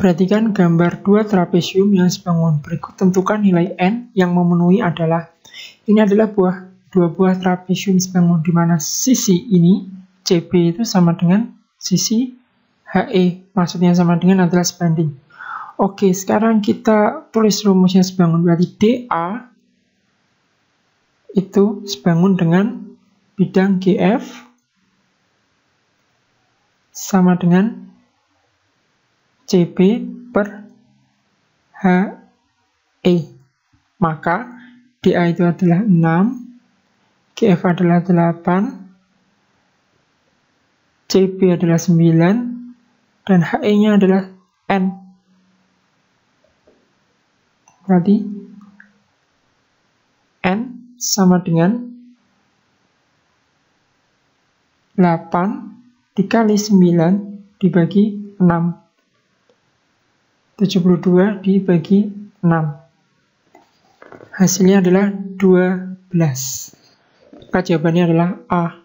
Perhatikan gambar dua trapesium yang sebangun. Berikut tentukan nilai n yang memenuhi adalah ini adalah buah dua buah trapesium sebangun di mana sisi ini CB itu sama dengan sisi HE. Maksudnya sama dengan adalah sebanding. Oke, sekarang kita tulis rumusnya sebangun. Berarti DA itu sebangun dengan bidang GF sama dengan CB per HE. Maka DA itu adalah 6, GF adalah 8, CB adalah 9, dan HE-nya adalah N. Berarti N sama dengan 8 dikali 9 dibagi 6. 72 dibagi 6. Hasilnya adalah 12. Maka jawabannya adalah A.